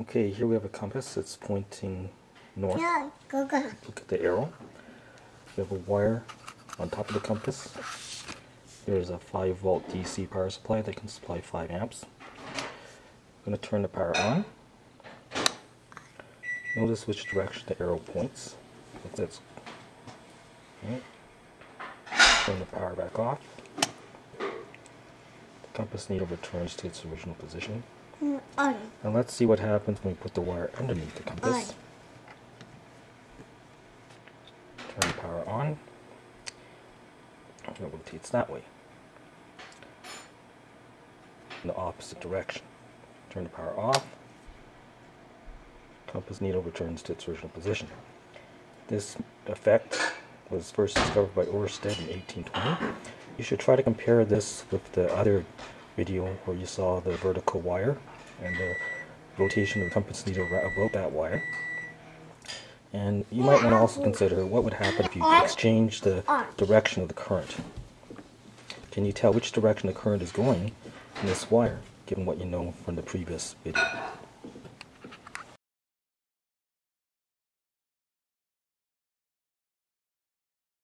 Okay, here we have a compass. It's pointing north. Yeah, go go. Look at the arrow. We have a wire on top of the compass. There's a 5 volt DC power supply that can supply 5 amps. I'm going to turn the power on. Notice which direction the arrow points. If that's okay. Turn the power back off. The compass needle returns to its original position. Mm, On. And let's see what happens when we put the wire underneath the compass. Turn the power on. It rotates that way. In the opposite direction. Turn the power off. Compass needle returns to its original position. This effect was first discovered by Oersted in 1820. You should try to compare this with the other video where you saw the vertical wire and the rotation of the compass needle about that wire. And you might want to also consider what would happen if you exchange the direction of the current. Can you tell which direction the current is going in this wire, given what you know from the previous video?